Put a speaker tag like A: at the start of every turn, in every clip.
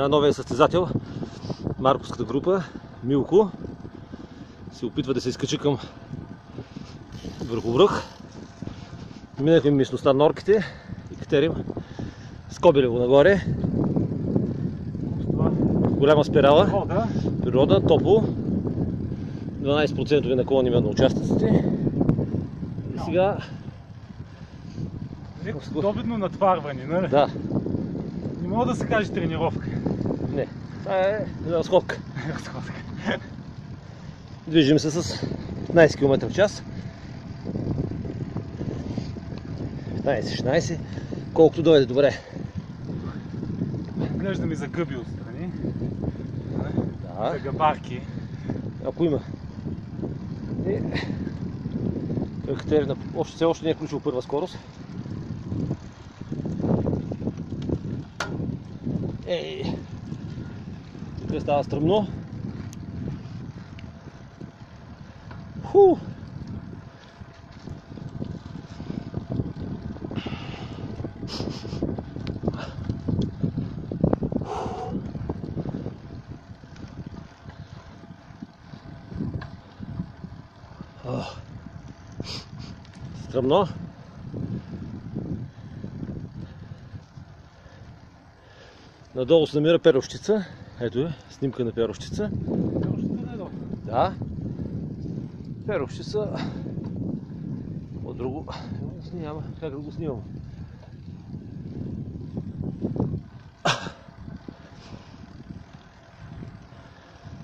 A: на новия състезател, Марковската група, Милко. Се опитва да се изкачи към върху връх. Минахме местността Норките и катерим Скобелево нагоре. Голяма спирала, природа, топло. 12% наклони на участъците. И сега,
B: Леко добедно натварване, нали?
A: да,
B: Не мога да се каже тренировка.
A: Не, това е разходка.
B: Разходка.
A: Движим се с 15 км в час. 15-16, колкото дойде добре.
B: Глеждаме за гъби отстрани.
A: Да,
B: За габарки.
A: ако има. И... Той катери на... Още, все още не е включил първа скорост. Ей! Тук става стръмно. Ху! Стръмно. Надолу се намира перовщица. Ето е, снимка на перовщица. Да. Перовщица. От друго. Няма как да го снимам.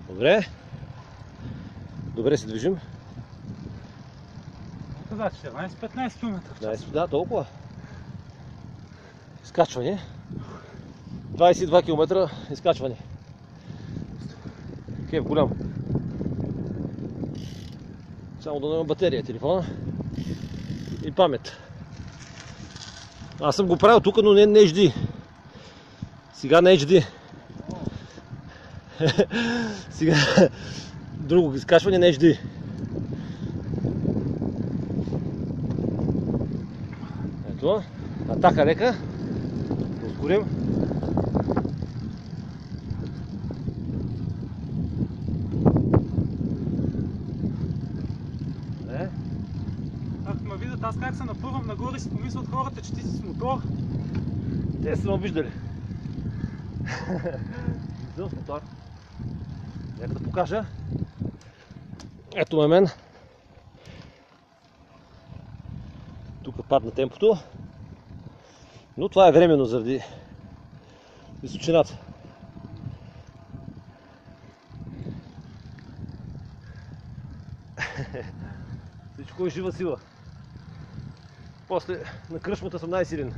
A: Добре. Добре се движим.
B: Каза 14-15 км.
A: Да, да, толкова. Изкачване. 22 км изкачване. Кев голям. Само да няма батерия телефона. И памет. Аз съм го правил тук, но не, не HD. Сега не HD. Сега друго изкачване не HD. Ето, атака лека. Ускорим. Не.
B: Ако ме видят аз как се напъвам нагоре, си помислят хората, че ти си с мотор.
A: Те са ме виждали. Излизам с мотор. Нека да покажа. Ето ме мен. Тук падна темпото. Но това е временно заради височината. Всичко е жива сила. После на кръшмата съм най-силен.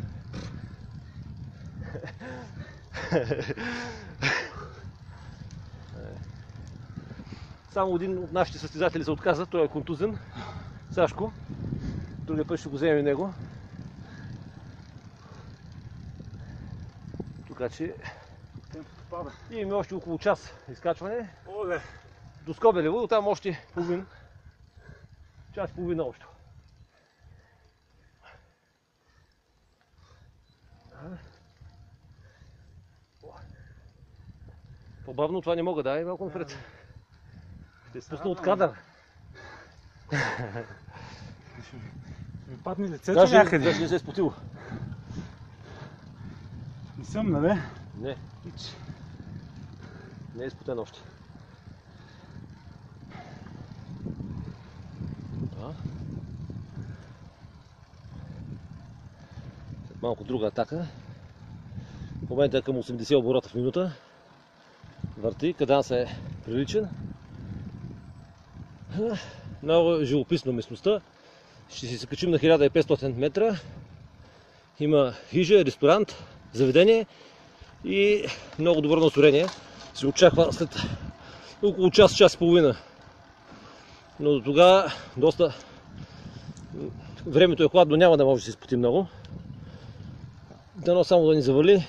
A: Само един от нашите състезатели се отказа, той е контузен. Сашко. Другия път ще го вземем и него. Така че
B: пада.
A: имаме още около час изкачване
B: Оле.
A: до Скобелево, там още половин. Час и половина още. По-бавно това не мога, да, и малко напред. Ще спусна от кадър.
B: Ми падне лицето
A: Даже,
B: някъде.
A: даже не се е спотил.
B: Не съм, нали?
A: Не, не е спотен още. Да. След малко друга атака. В момента е към 80 оборота в минута. Върти, каданса е приличен. Много живописно местността. Ще си се качим на 1500 метра. Има хижа, ресторант, заведение и много добро настроение. Се очаква след около час, час и половина. Но до тогава доста времето е хладно, няма да може да се споти много. Дано само да ни завали